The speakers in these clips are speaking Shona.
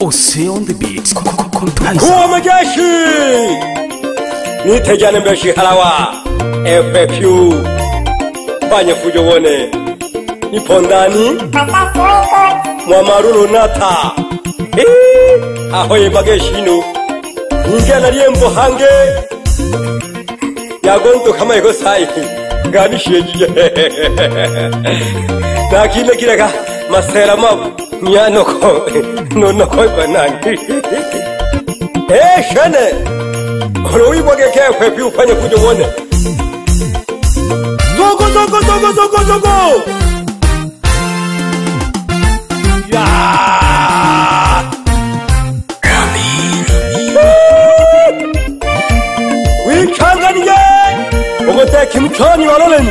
Ose on the beat. Kuwa majeshi. Nite jana mbeshi halawa. FFQ. Fanya fujo wone. Nipo ndani. Mwamarulo nata. Eh, ee, ahoye mageshino. Ningena liembo hange. Yagonto kama iko sai. Gani sheji. Na kile kile masera mabu. nyanoko nonoko banangi e shane oro wibo ke ke kwe pi upanye kujo wone zoko zoko zoko zoko zoko Kim Chan, you are alone.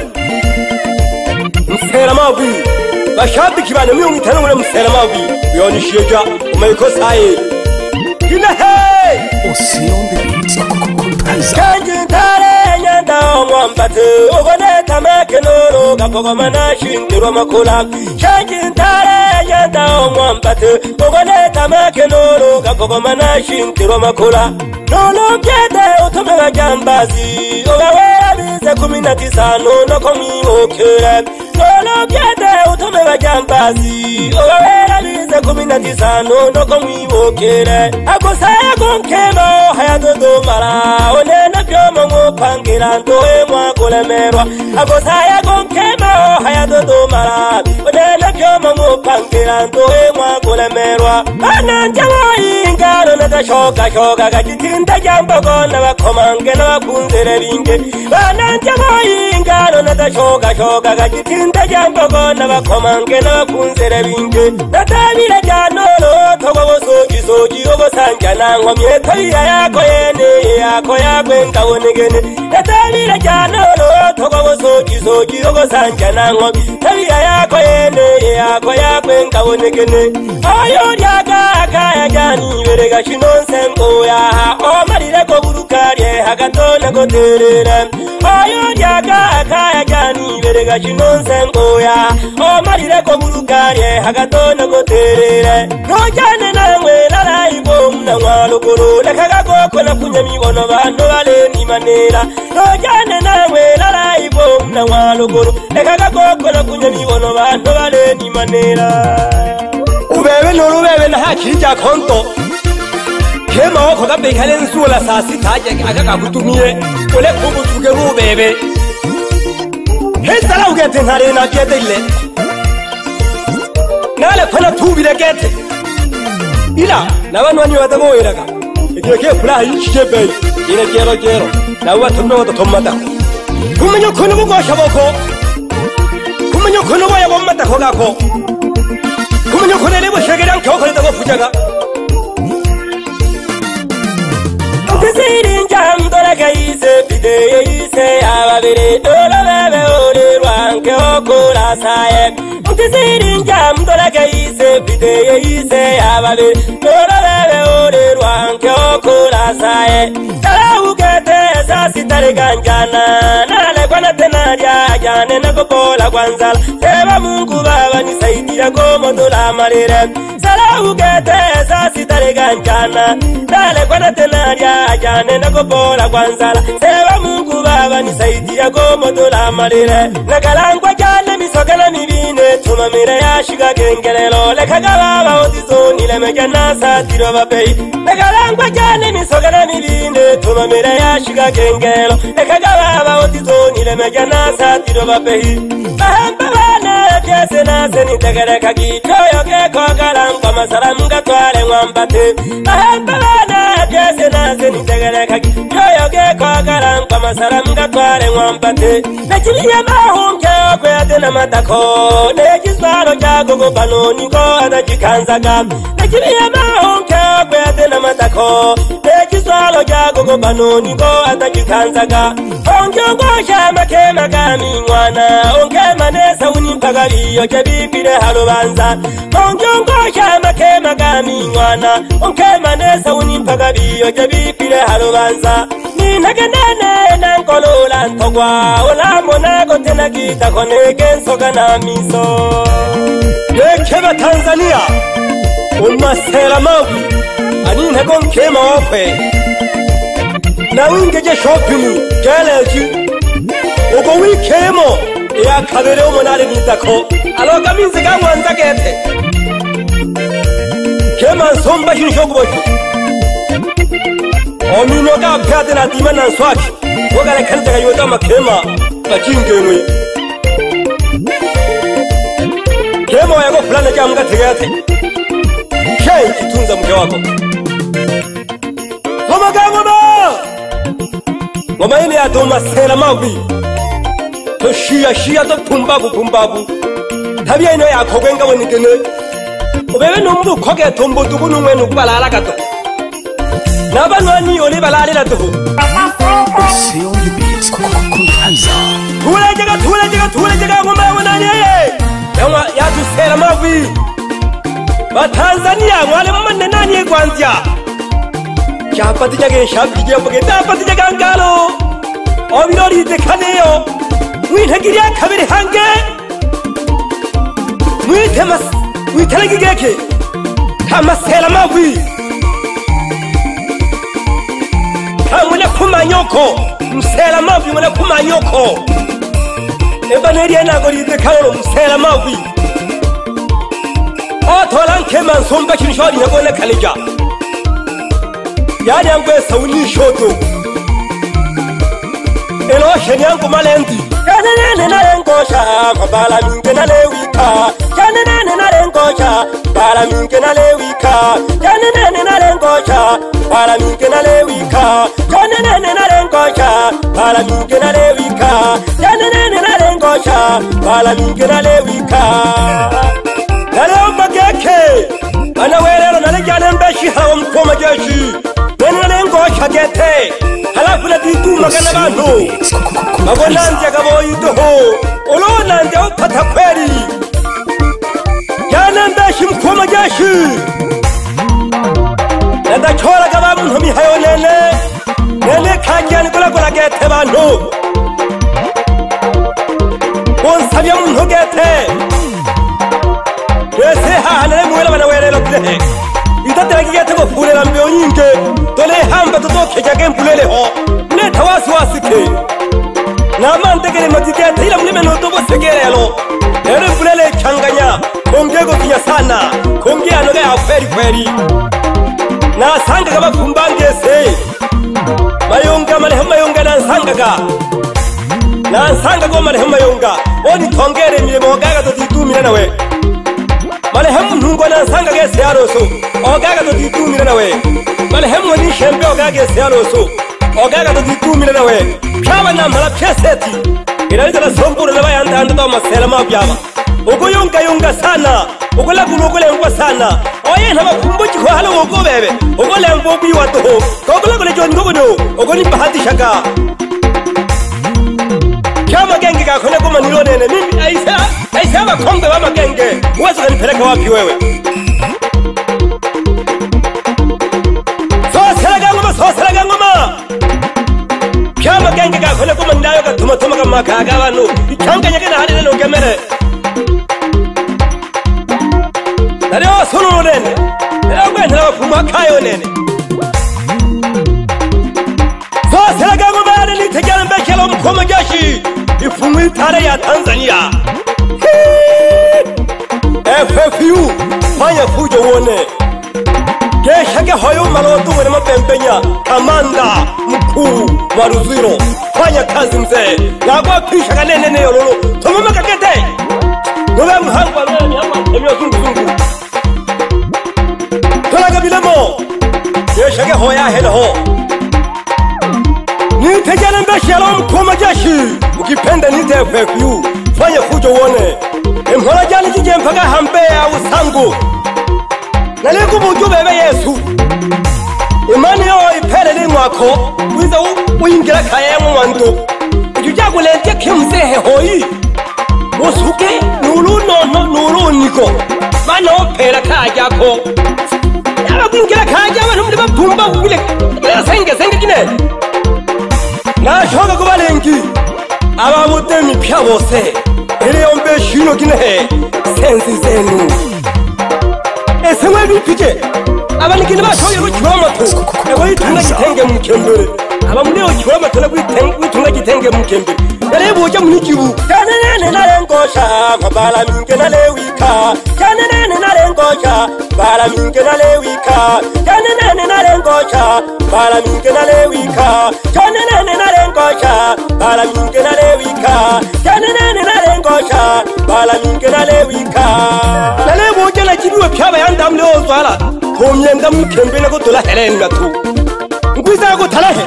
Instead, I'm out of here mashabiki vanu mi umitana mule msera mavi uyonishiyeja umaiko sae inehe ntare nyandaomwambate ugonetamake nolo gakogoma nashintirwa makula nolombyete utume bajambazi ugawerabize kumi na tisanu nokomwibokere Kono piyata utome wa jambazi Owe alize kumina tisano Noko mwivo kere Ako saya kumkema Haya dodo mara One na pyo mongo pangira Ntowe mwa kule merwa Ako saya kumkema Haya dodo mara One na pyo mongo pangira Ntowe mwa kule merwa Ana njawa inga Lona ta shoka shoka Kajitinda jambo Kona wa komange Na wa kundere linge Ana njawa inga natashokashoka kacitinte cyambogo nabakomange nabakunzere binje natabire janoloto gogosojisoji ogosanjana nkomyeto iyayako yene yako yagwengabonegene natabire janoloto gogosojisoji ogosanjana nkomyeto iyayako yene yako yagwengabonegene ayo ryagaka yajanibere gashinonse nkuyaha omarire goburukarye hagatone goterera oyo ndyaga akayagani berega cinonse ngoya omarireko burugarie hagatono goterere ntujyane namwe narayibo munanwaruguru lekagagoko nakunyamibono bantu balenimanera ntujyane namwe narayibo munanwaruguru lekagagoko nakunyamibono bantu balenimanera ubebe nurubebe nahakirya konto ke maoko ka bekhaleng seola sase thaa a ka ka botomie o le kgobotsoke bo bebe he tsala o kete na re na kete ile na le khona thubile kete ila na ba nwani wa tabo ira ka ke ke fula hi tshe be ile kero kero na wa thumbe wa thumma ta kuma nyo khono go sha boko kuma nyo khono go ya go mata go ga go kuma nyo khono e le bo shegela ke go khona ta go fujaga ka sirinjamdolagaise bideyeise ababiri dolobebe olirwanke okulasaye nti sirinjamdolagaise bideyeise ababiri dolobebe olirwanke okulasaye talawugete esasitaliganjanana kwana tenaria yanene kopola kwanzala eva mungu vava nisaidira komondola malere salaukete sasitaleganjana dale kwana tenaria yanene kopola kwanzala eva mungu vava nisaidira komondola malere nakalangwa jane misokana mivi tsuma mire ya shika kengelelo lekhakala ba otizoni le meke na satiro ba pei lekhala nkwa jane misokana mibinde tsuma mire ya shika kengelelo lekhakala ba otizoni le meke na satiro ba pei bahamba bana jese na seni tegere kaki choyo ke kokala nkwa masara mga tware ngwambate bahamba bana jese na seni tegere kaki choyo ke kokala nkwa masara mga tware ngwambate lechili ya mahumke okwe atena matakone echisalo chagogo pano niko anachikhanzaka nachiliya maonkhe akweate na matakho echisalo chagogo pano niko anachikhanzaka onkhe okosha makhe makami mwana onkhe manesa unimp ariyo kebibire harubanza konke onkokyamakema gaminywana onkema neza unimpaga biyo kebibire harubanza nintagendaneye nankolola ntogwa olambo nago tenagitako nege nsoga namiso yekeba tanzaniya omasera mawi anintago nkema wakwe nawingeje shopimu galaji ogo wikemo yakabere umunari mwitako aroga minzi gankwanza gete kema nsomba shirusho kuboshu omino ga pyade na dima na nswaki wogare kanita kayota makema bakingemwe kema oyago fulana kya mugategete kei kitunza muke wako ngoma ga ngoma ngoma ine yatuma sera magwi toshiyashiya topumbaku pumbaku nabyaino yakhokwenka wenikene ubebe nomubukhoke tombutu kunumwene ukubalalaka to nabanwani olibalalila toho yatusela mavi batanzaniya mwale mamanenaniye kwanzya capatinyakeshapikeapoke tapatinyakankalo obilolitekaneyo uyutakirya kabir hangi uyutamas uyutalagi gaki kama selama uy kamuna kumanyoko mselama uy muna kumanyoko ebaneria nagoride kaoro mselama uy otolan keman somba kinshori yagona kalija yani angwe sauni şoto. elo shenyangu malendi Hello, Magaki. I know where I'm going to get in, but she's home for my jersey. kubakene bantu makonandya kaboyi toho uloo nandya uphatha kweli yanandashi mkhuma jashi nandachola kaba munhu mihayo nene nene khakyani kulakula kethe bantu kunsavya munhu kethe wese hahanele muwela bana welelo kilehe itatela kikethe kofulela mbeo nyinke tole hamba totokhecha kempuleleho oh na man tegere matike tila mlime no tobo segere alo ere fulele changanya konge go tinya sana konge ano ga feri feri na sanga ga bakumbange se mayonga male hema yonga na sanga ga na sanga go male hema yonga oni tongere mi mo ga ga to ditu mi na we male hem nungo na sanga ge se aro so o ga ga to ditu mi na we male hem ni shembe o ga ge se aro so ogagata zikumilela wena pyabanyamhala pyeseti ilalizela zokurela bayantanda ta masela mabyaba ukuyungayunga sana ukulagula ukulengwa sana oyena bakumbuki kuhala ngokubebe ukulengwa ukuyiwa toho kokulagula joni ngobuno ukunibahatishaka pyamagenge gakhona kumanilonene nimbi aisa aisa bakombe bamagenge uwezukaniphelekawapi wewe makhaka vanhu tonke nyekena hali lelongemere nali vasunulu nene lelakwenhela vapfuma khayo nene zoselaka nguva yalelitekelembekelo mkhomo jaxi ipfumu itale ya tanzaniya ffu fanya fujo wone kexake hoyo umala watungwene mapempenya amanda makhulu maruziro fanya kazi mzee ngakwaphisha kaneneneyo lolo thomamakakete nove mhangwa emyozunguzungu tholakabilemo yeshake hoya heleho nithejana mbeshelo mkhulu majeshi ukiphenda nitekhwekuyu fanya fujo wone emhola jani jijemphaka hambe ausangu nalikubuju bebe yesu imani yoo iphelele ingqwakho uyize uyingela khaya yangongwantu ityutya kule nto ekhimsehehoyi uzuke nulunono nuluniko banophela khaya kyakho aba kuyingela khaya kya abantu umntu babhumi bakule asengezenge kinene ngashoke kubalenki ababutemiphyabose eleyombeshino kinehe senzizenu esengwe biphike abanikini batoyera uchiwamato nawoyitunga gitenge mukembere abamuleo chiwamato nawitunga gitenge mukembere nalebuoca munijibu kanenene nalengosha kwabalaminge nalewika kanenene nalengosha balaminge nalewika kanenene nalengosha balaminge nalewika kanenene nalengosha balaminge nalewika kanenene nalengosha balaminge nalewika kiriwe phyaba yandamu leyo zala khomye ndamukhembela kodola helene bathu nkwizaya kothala hele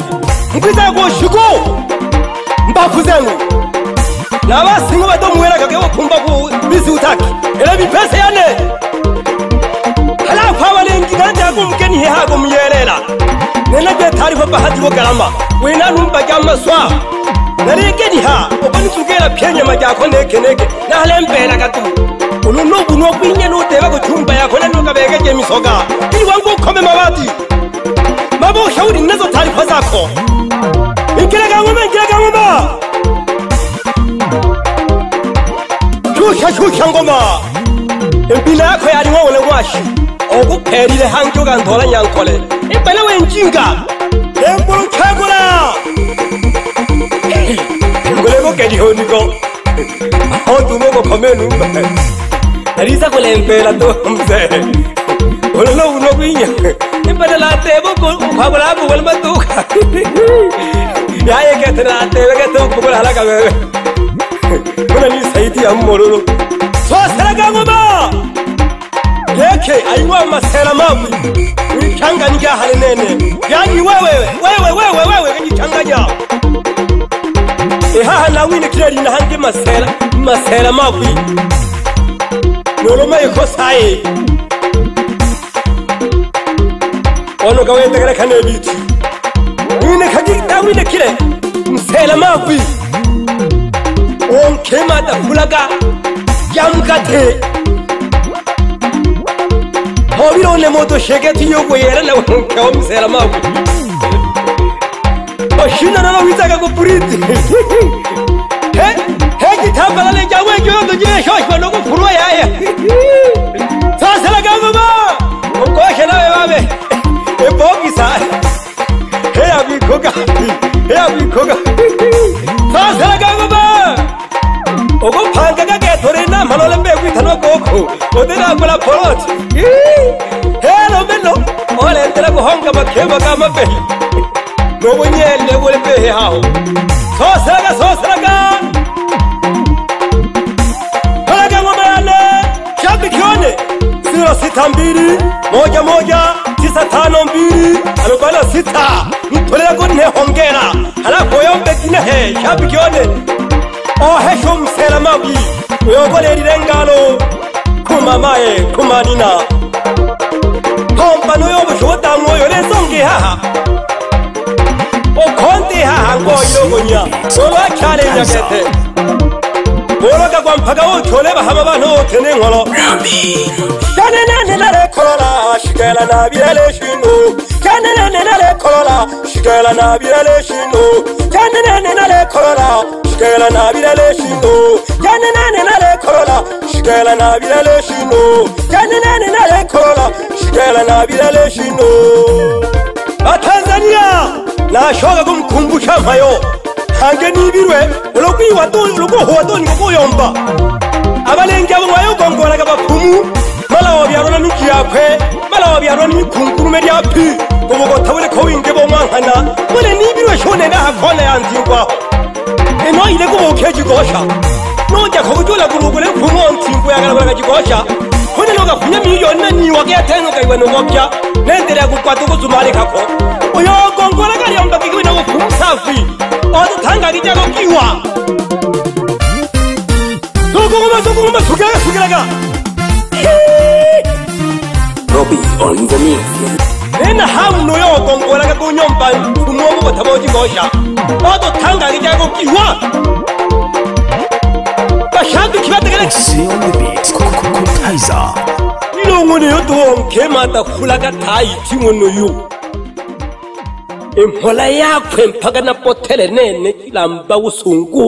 nkwizaya koshiku mbaphuzenu nabasingo batomuwelakake bophumba ku bisi uthaki ele biphese yane halakhwabalenkikanjakumkenihehako myelela nena kuyethalifa bahati bogalama winanumba kya maswa nalekeniha okonitsukela phyenyama kyakho neke neke nahalembela katuu nonobu nokwinye nodeba kuchumba yakhona nokabekeke misoka iwangukhome mabati mabohla uri nazo taarifa zakho inkilakangoma inkilakangoma shusha shusha ngoma impila yakho yalingongole kwashi okuphelile hanke okandola nyankole impela wenjinga embulukhekula ngolekogedihoniko odume okokhomenu arisa kolempela tomse olola uno kuinya ipatela atebo ukhabola abukola matuka yayeketela atebe kete ukhubola halaka bebe olali saiti ya mmololo sosela kangoba yeke ayiwa masela mabi uichanganyi kahale nene yani wewewewewewewewe kanyichanganyao ehahalawine kilalinahange masela masela mabi noloma ikho saye wano ka wetekele khane bithi ine khaki tawine khile msela mafi onkhe matafulaka yamkathe hobilo ne moto sheke thiyo ko yera le onkhe o msela mafi oshina nalo witsaka ko puriti Kitambala lejawe kiwe mjine shoshwa nuku kurwa yaya Sasa laga mama Mkoshe nawe wabe Epoki saa Heya mikoga Heya mikoga Sasa laga mama Ogo panga kake tore na malole mbegu itano koko Odena kula polot Hello meno Ole ndela kuhonga makema kama pe Nobo nyele wole pehe hao Sasa laga sasa laga sifuro sita mbili moja moja tisa tano mbili arobaini sita nitoleko ne hongera halafu yombekinehe shabikione ohesho msela mabi uyongolelile ngalo kumamaye kumanina hombano yobushobotangoyo lesonge haha okonte haha ngoyilogonya olwachale nyakete boroga kwa mpaka wothole bahama bano othene ngolo kanenanenalekholola shikela nabiyale shino kanenanenalekholola shikela nabiyale shino kanenanenalekholola shikela nabiyale shino kanenanenalekholola shikela nabiyale shino kanenanenalekholola shikela nabiyale shino batanzania nashoka kumkhumbusha mayo ange nibirwe olokwiwa toni olokwohowa toni kokoyomba abalenge abo ngwayokongolaga bapumu mala wabyalwana mikiyakhwe mala wabyalwa nimikhunkulume lyapi obokota boleka owinge bomwankhana bole nibirwe shonene akhona yanzingwaho enoyile kobokhe jigosha nojakho kujolakulugole mphumu ontsingu yakalakulaga jigosha khone nogafunya miliyoni naniwa keyatenogaiwa nogopya nendela yakukwata okuzumalekakho uyo gongola kaliya mbaki kiwina kukhumsavi otithanga kitya lokiwa zokukuma zokukuma zukeka zukeka ena hamno yookongolaka kunyomba mfumuomo kothapa ocingosha otothanga kitya kokiwa kaxanti khivatekele nlongo neyo tuwonkhe matakhulaka thayithi ngonoyo impola yakhwe mpaka napotele nene kilamba usungu